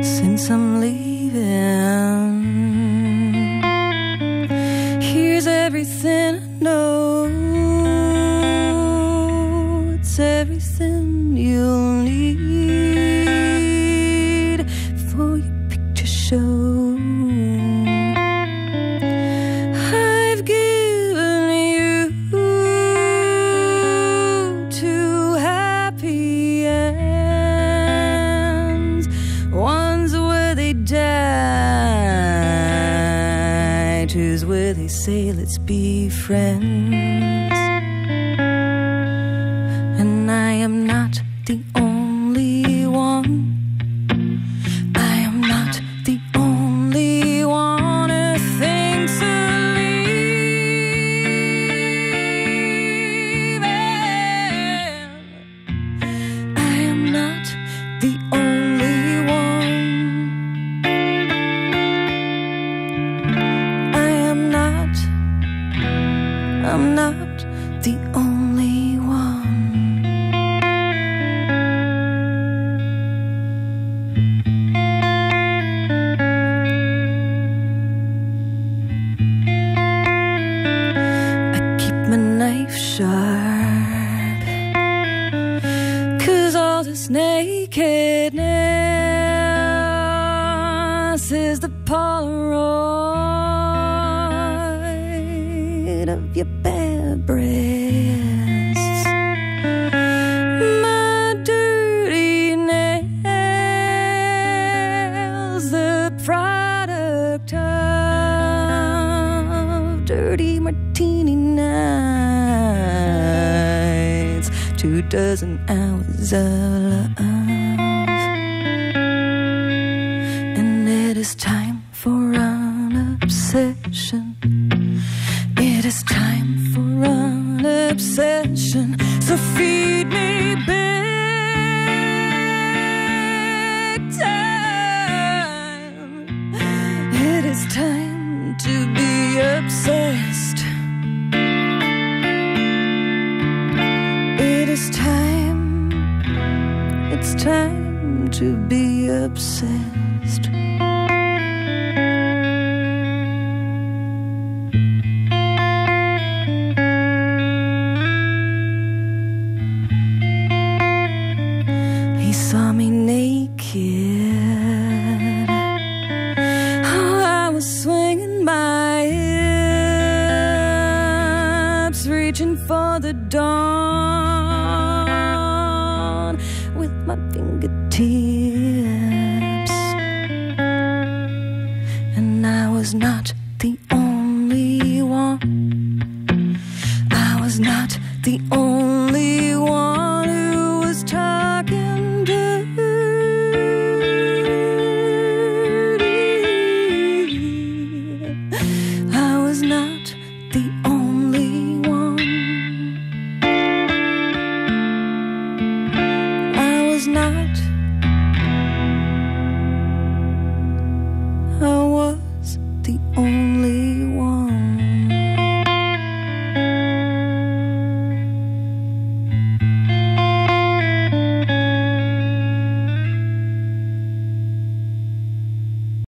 Since I'm leaving, show. I've given you two happy ends, one's where they die, two's where they say let's be friends. I'm not the only one. I keep my knife sharp. Cause all this nakedness is the Polaroid of your breasts. My dirty nails, the product of dirty martini nights, two dozen hours of love. And it is time for an obsession. It is time for an obsession. So feed me big time. It is time to be obsessed. It is time. It's time to be obsessed. Oh, I was swinging my hips, reaching for the dawn with my fingertips. And I was not the only one. I was not the only one. the only